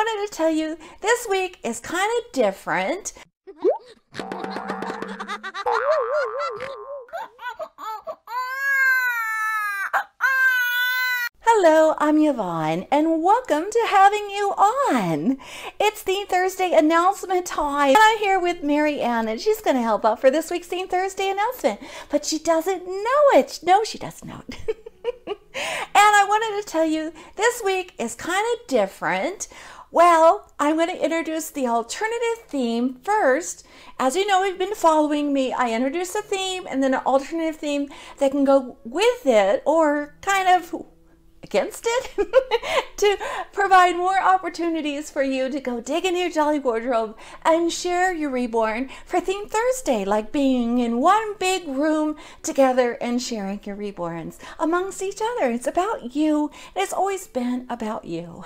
wanted to tell you this week is kind of different. Hello, I'm Yvonne, and welcome to having you on. It's Theme Thursday announcement time. And I'm here with Mary Ann, and she's going to help out for this week's Theme Thursday announcement. But she doesn't know it. No, she doesn't know it. and I wanted to tell you this week is kind of different. Well, I'm going to introduce the alternative theme first. As you know, you've been following me. I introduce a theme and then an alternative theme that can go with it or kind of against it to provide more opportunities for you to go dig in your jolly wardrobe and share your reborn for Theme Thursday, like being in one big room together and sharing your reborns amongst each other. It's about you. It's always been about you.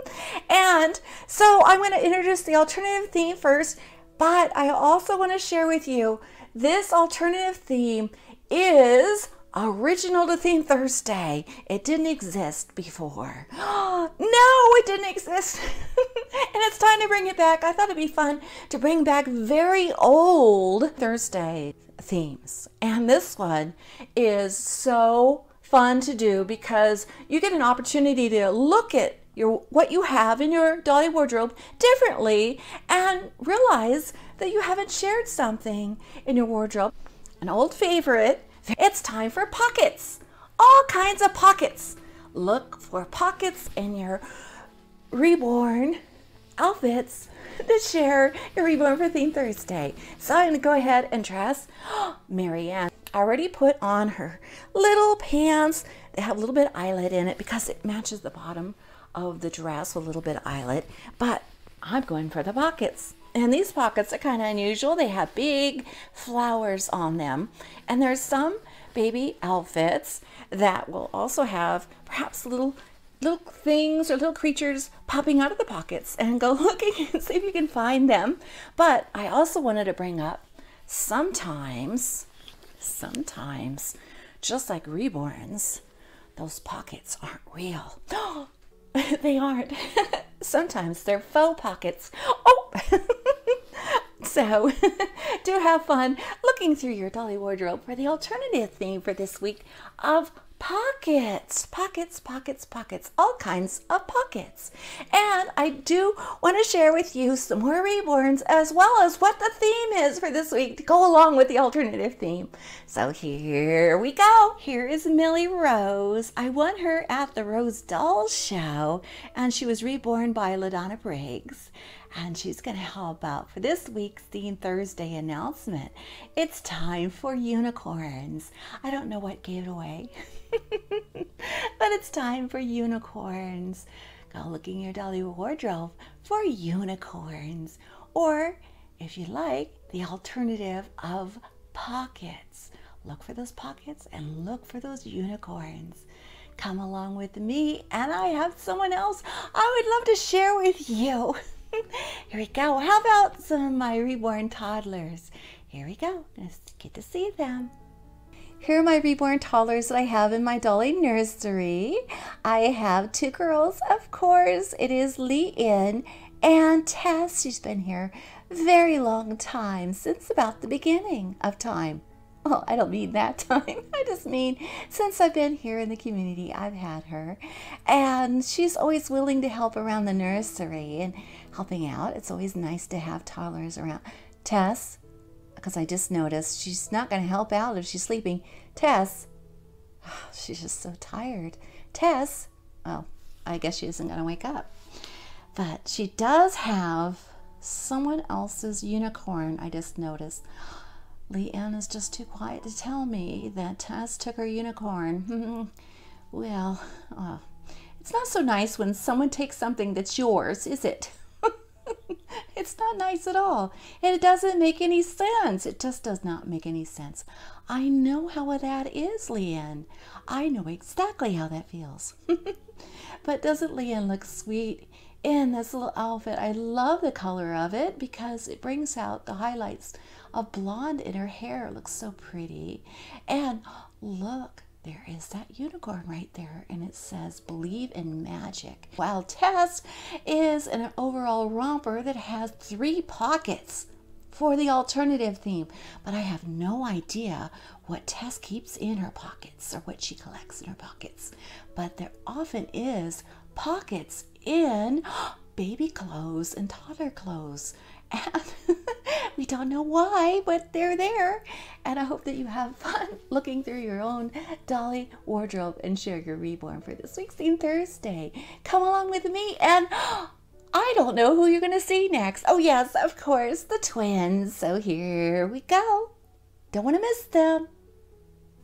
and so I'm going to introduce the alternative theme first, but I also want to share with you this alternative theme is original to Theme Thursday. It didn't exist before. no, it didn't exist. and it's time to bring it back. I thought it'd be fun to bring back very old Thursday themes. And this one is so fun to do because you get an opportunity to look at your what you have in your dolly wardrobe differently and realize that you haven't shared something in your wardrobe. An old favorite it's time for pockets. All kinds of pockets. Look for pockets in your reborn outfits to share your reborn for Theme Thursday. So I'm to go ahead and dress Marianne. I already put on her little pants. They have a little bit of eyelet in it because it matches the bottom of the dress with a little bit of eyelet. But I'm going for the pockets. And these pockets are kind of unusual. They have big flowers on them. And there's some baby outfits that will also have perhaps little little things or little creatures popping out of the pockets and go looking and see if you can find them. But I also wanted to bring up sometimes, sometimes, just like reborns, those pockets aren't real. they aren't. sometimes they're faux pockets. Oh! So do have fun looking through your dolly wardrobe for the alternative theme for this week of pockets, pockets, pockets, pockets, all kinds of pockets. And I do want to share with you some more reborns as well as what the theme is for this week to go along with the alternative theme. So here we go. Here is Millie Rose. I won her at the Rose Doll Show and she was reborn by LaDonna Briggs and she's going to help out for this week's Theme Thursday announcement. It's time for unicorns. I don't know what gave it away. but it's time for unicorns. Go look in your dolly wardrobe for unicorns. Or, if you like, the alternative of pockets. Look for those pockets and look for those unicorns. Come along with me, and I have someone else I would love to share with you. Here we go. How about some of my reborn toddlers? Here we go. Let's get to see them. Here are my reborn toddlers that I have in my Dolly nursery. I have two girls, of course. It is Leanne and Tess. She's been here very long time, since about the beginning of time. Well, I don't mean that time. I just mean since I've been here in the community, I've had her. And she's always willing to help around the nursery and helping out. It's always nice to have toddlers around. Tess, because I just noticed she's not going to help out if she's sleeping. Tess, oh, she's just so tired. Tess, well, I guess she isn't going to wake up. But she does have someone else's unicorn, I just noticed. Leanne is just too quiet to tell me that Tess took her unicorn. well, oh, it's not so nice when someone takes something that's yours, is it? it's not nice at all. And it doesn't make any sense. It just does not make any sense. I know how that is, Leanne. I know exactly how that feels. but doesn't Leanne look sweet in this little outfit? I love the color of it because it brings out the highlights of blonde in her hair. It looks so pretty. And look, there is that unicorn right there, and it says believe in magic. While Tess is an overall romper that has three pockets for the alternative theme, but I have no idea what Tess keeps in her pockets or what she collects in her pockets. But there often is pockets in baby clothes and toddler clothes. And we don't know why, but they're there. And I hope that you have fun looking through your own Dolly wardrobe and share your reborn for this week's Theme Thursday. Come along with me and I don't know who you're going to see next. Oh, yes, of course, the twins. So here we go. Don't want to miss them.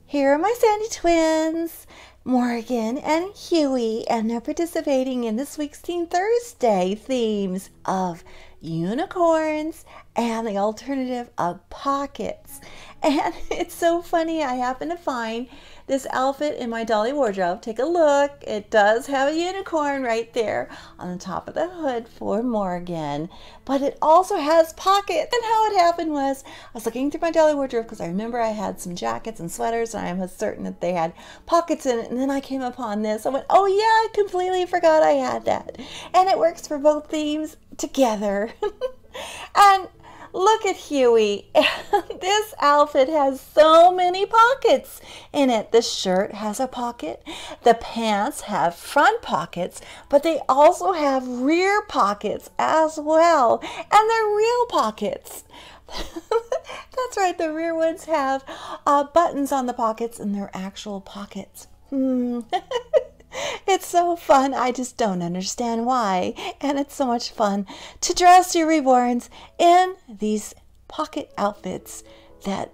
Here are my Sandy twins. Morgan and Huey, and they're participating in this week's Theme Thursday themes of unicorns and the alternative of pockets. And it's so funny, I happen to find this outfit in my Dolly wardrobe. Take a look. It does have a unicorn right there on the top of the hood for Morgan, but it also has pockets. And how it happened was I was looking through my Dolly wardrobe because I remember I had some jackets and sweaters and I was certain that they had pockets in it. And then I came upon this. I went, oh yeah, I completely forgot I had that. And it works for both themes together. and Look at Huey. this outfit has so many pockets in it. The shirt has a pocket. The pants have front pockets, but they also have rear pockets as well. And they're real pockets. That's right, the rear ones have uh, buttons on the pockets and they're actual pockets. Hmm. It's so fun. I just don't understand why. And it's so much fun to dress your reborns in these pocket outfits that,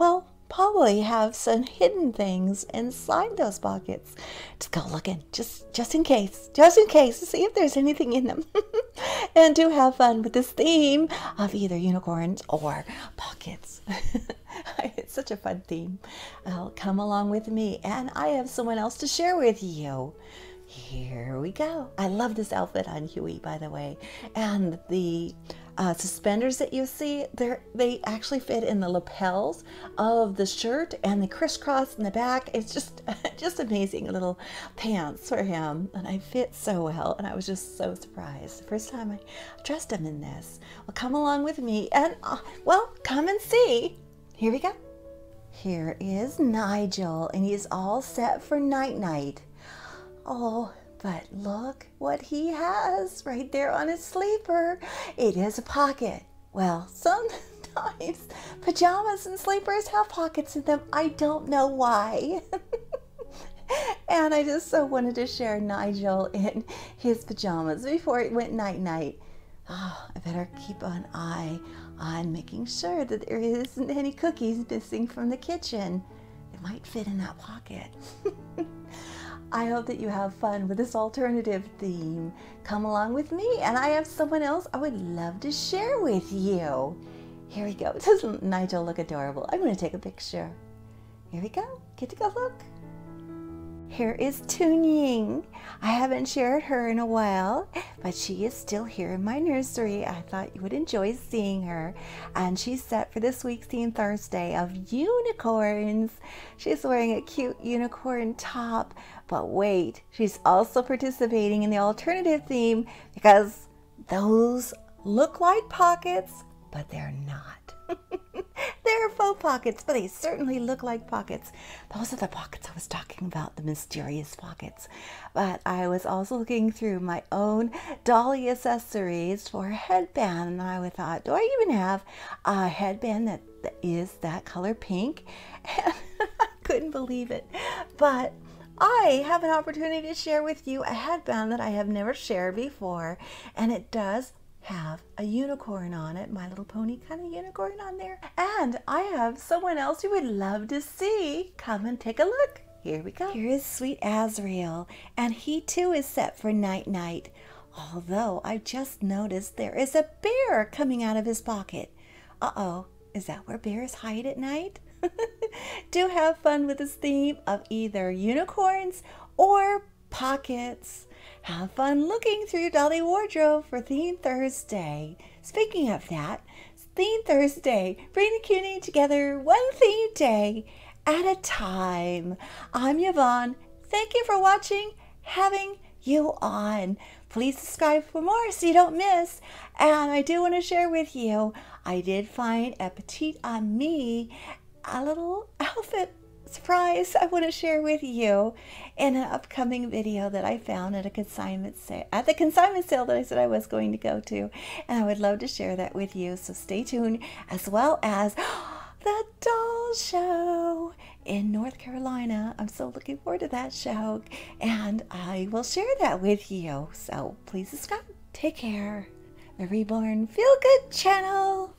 well, probably have some hidden things inside those pockets. Just go looking, just just in case, just in case, to see if there's anything in them. and do have fun with this theme of either unicorns or pockets. it's such a fun theme. I'll come along with me, and I have someone else to share with you. Here we go. I love this outfit on Huey, by the way. And the uh, suspenders that you see, they they actually fit in the lapels of the shirt and they crisscross in the back. It's just, just amazing little pants for him. And I fit so well. And I was just so surprised. The first time I dressed him in this. Well, come along with me and, uh, well, come and see. Here we go. Here is Nigel, and he's all set for night night. Oh, but look what he has right there on his sleeper. It is a pocket. Well, sometimes pajamas and sleepers have pockets in them. I don't know why. and I just so wanted to share Nigel in his pajamas before it went night night. Oh, I better keep an eye on making sure that there isn't any cookies missing from the kitchen. It might fit in that pocket. I hope that you have fun with this alternative theme. Come along with me, and I have someone else I would love to share with you. Here we go. Doesn't Nigel look adorable? I'm going to take a picture. Here we go. Get to go look. Here is Tunying. I haven't shared her in a while, but she is still here in my nursery. I thought you would enjoy seeing her. And she's set for this week's theme Thursday of unicorns. She's wearing a cute unicorn top, but wait, she's also participating in the alternative theme because those look like pockets, but they're not. They're faux pockets, but they certainly look like pockets. Those are the pockets I was talking about, the mysterious pockets. But I was also looking through my own dolly accessories for a headband, and I thought, do I even have a headband that is that color pink? And I couldn't believe it. But I have an opportunity to share with you a headband that I have never shared before, and it does have a unicorn on it, My Little Pony kind of unicorn on there. And I have someone else you would love to see. Come and take a look. Here we go. Here is Sweet Azrael, and he too is set for night night. Although I just noticed there is a bear coming out of his pocket. Uh-oh, is that where bears hide at night? Do have fun with this theme of either unicorns or pockets. Have fun looking through your Dolly wardrobe for Theme Thursday. Speaking of that, Theme Thursday, bring the cutie together one theme day at a time. I'm Yvonne. Thank you for watching, having you on. Please subscribe for more so you don't miss. And I do want to share with you, I did find a petite Amie, a little outfit surprise I want to share with you in an upcoming video that I found at a consignment sale at the consignment sale that I said I was going to go to and I would love to share that with you so stay tuned as well as the doll show in North Carolina. I'm so looking forward to that show and I will share that with you. So please subscribe. Take care. The Reborn Feel Good channel.